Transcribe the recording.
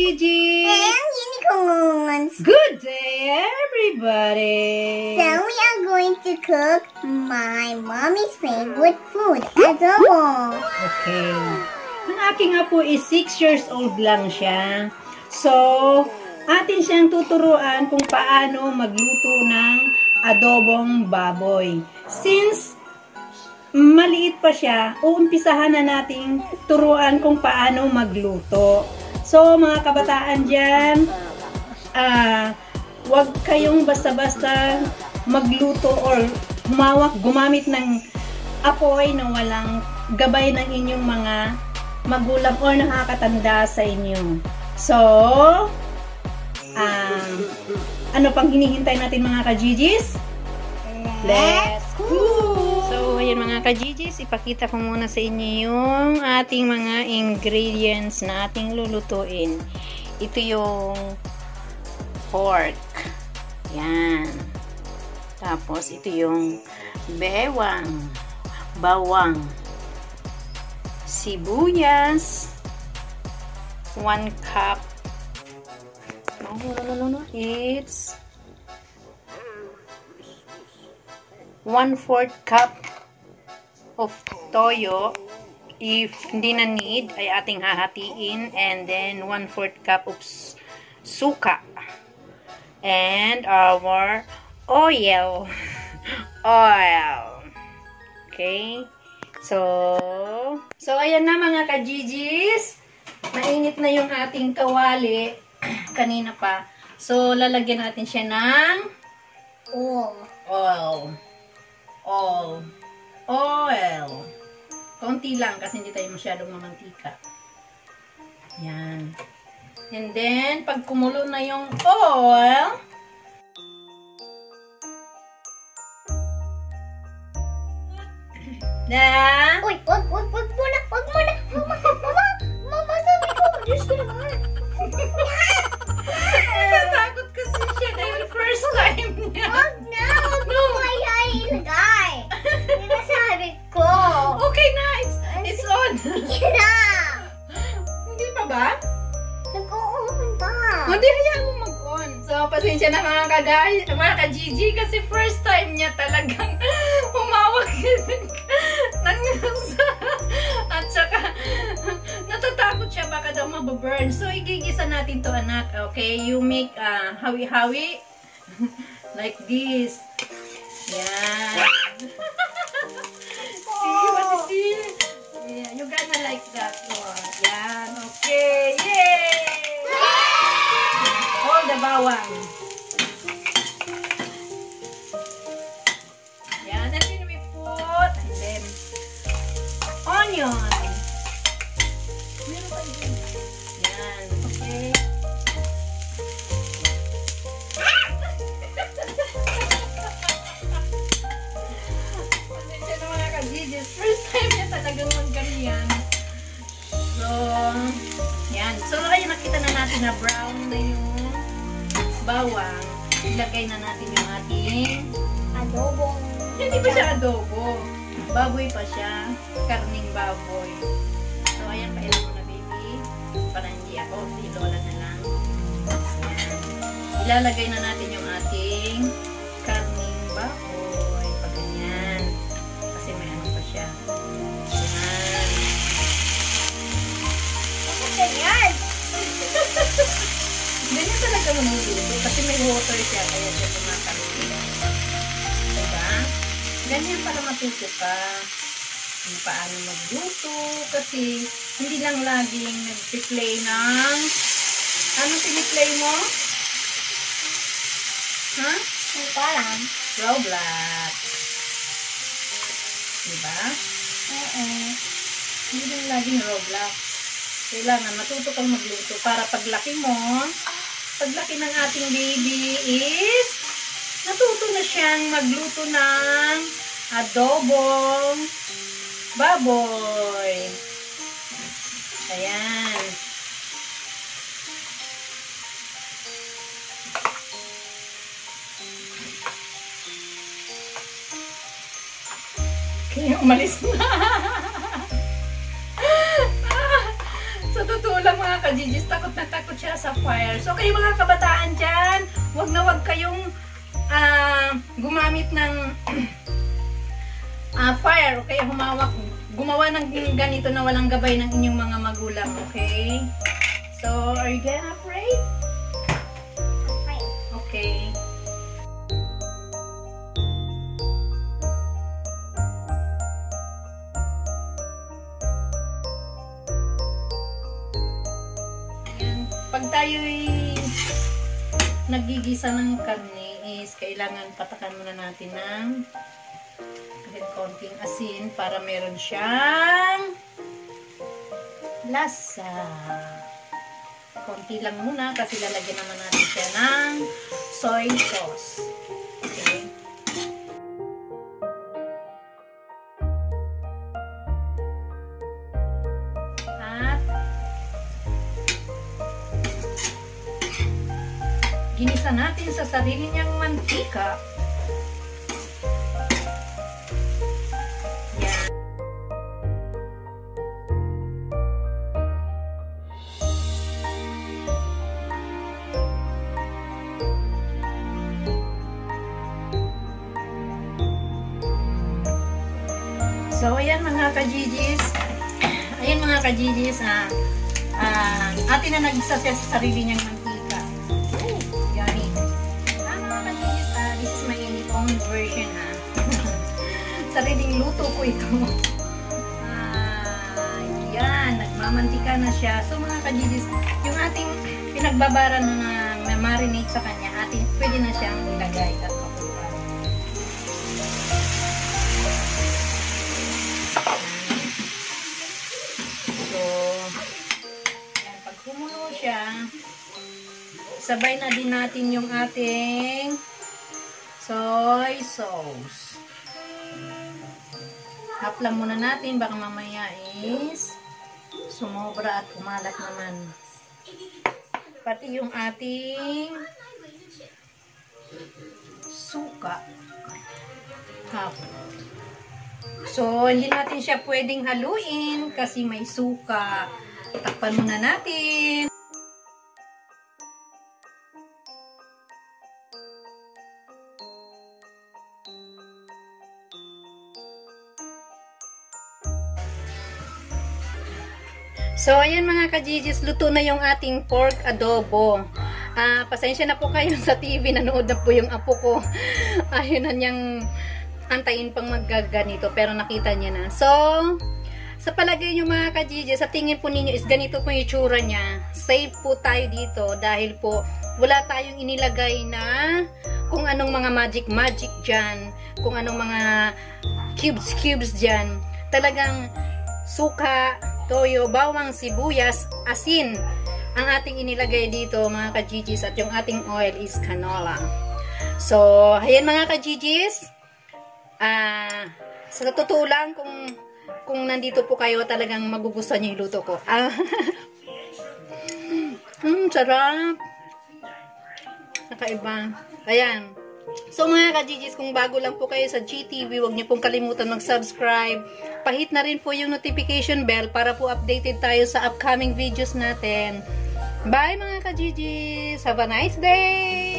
Gigi. And unicorns. Good day, everybody. So we are going to cook my mommy's favorite food, adobo. Okay. Ang aking apo is 6 years old lang siya. So, atin siyang tuturuan kung paano magluto ng adobong baboy. Since maliit pa siya, uumpisahan na nating turuan kung paano magluto. So, mga kabataan dyan, ah, wag kayong basta-basta magluto or humawak, gumamit ng apoy na walang gabay ng inyong mga magulang or nakakatanda sa inyo. So, um, ano pang hinihintay natin mga kajijis? Let's go! So, ayan mga kajijis, ipakita ko muna sa inyo yung ating mga ingredients na ating lulutuin. Ito yung pork. Yan. Tapos, ito yung bewang. Bawang. Sibuyas. 1 cup. No, no, no, no, no. It's 1 4 cup of toyo. If hindi na need, ay ating hahatiin. And then, 1 4 cup of suka. And our oil. Oil. Okay? So, so ayan na mga ka-GGs. Mainit na yung ating kawali. Kanina pa. So, lalagyan natin siya ng Oh. oil. Oil. Oil. Konti lang kasi hindi tayo masyadong mamantika. Yan. And then, pag kumulo na yung oil, na, Uy, wag, wag, wag muna, wag muna. Mama, mama, mama, sabi ko, Diyos ko naman. natatakot kasi siya dahil first time niya. Wag pasensya na mga kagay, mga ka-GG kasi first time niya talagang humawak ng at saka natatakot siya baka daw mababurn. So, igigisa natin to anak. Okay, you make uh, hawi-hawi like this. Yan. see, what you see? Yeah, you gonna like that one. Yan, okay. Yay! The bawang. Yan, then we put, and then, onion. Bawang. Ilagay na natin yung ating Adobong. hindi pa siya adobo. Baboy pa siya. Karning baboy. So, ayan, kailan mo na, baby. Para hindi ako. Si Lola na lang. Ayan. Ilalagay na natin yung ating Ganyan para matuto ka kung paano magluto. Kasi hindi lang laging nag-play ng ano piniplay mo? Ha? Ko alam. Roblox. Diba? Oo. Hindi lang laging Roblox. Kailangan matuto kang magluto para paglaki mo, paglaki ng ating baby is natuto na siyang magluto ng adobong baboy. Ayan. Kaya umalis na. Sa totoo lang mga kajijis, takot na takot siya sa fire. So kayo mga kabataan dyan, wag na wag kayong ah, gumamit ng ah, fire o kaya humawak, gumawa ng ganito na walang gabay ng inyong mga magulang, okay? So, are you getting afraid? Okay. Yan. Pag tayo'y nagigisa ng karne is kailangan patakan muna natin ng konting asin para meron siyang lasa. Konti lang muna kasi lalagyan naman natin siya ng soy sauce. Okay. Ginisa natin sa sarili niyang mantika. Mga ka-GGs. Ayan mga ka-GGs, ah, ah, atin na nagisa siya sa sarili niyang mantika. Oh, yummy. Ah, mga ka-GGs, ah, this is my own version, ha. Sariling luto ko ito. Ah, yan, nagmamantika na siya. So, mga ka-GGs, yung ating pinagbabara na na-marinate sa kanya, atin, pwede na siyang ilagay at sabay na din natin yung ating soy sauce. Half lang muna natin, baka mamaya is sumobra at kumalat naman. Pati yung ating suka. Half. So, hindi natin siya pwedeng haluin kasi may suka. Takpan muna natin. So, ayan mga ka-GGs, luto na yung ating pork adobo. Ah, pasensya na po kayo sa TV, nanood na po yung apo ko. Ayun na niyang antayin pang maggaganito, pero nakita niya na. So, sa palagay nyo mga ka-GG, sa tingin po ninyo is ganito po yung itsura niya. Safe po tayo dito dahil po wala tayong inilagay na kung anong mga magic-magic dyan, kung anong mga cubes-cubes dyan. Talagang suka, toyo, bawang, sibuyas, asin ang ating inilagay dito mga ka-GGs at yung ating oil is canola. So, ayan mga ka-GGs. Ah, sa totoo lang kung kung nandito po kayo talagang magugustuhan niyo yung luto ko. Ah. mm, sarap. Nakaiba. Ayan. So mga ka-GGs, kung bago lang po kayo sa GTV, huwag niyo pong kalimutan mag-subscribe. Pahit na rin po yung notification bell para po updated tayo sa upcoming videos natin. Bye mga ka-GGs! Have a nice day!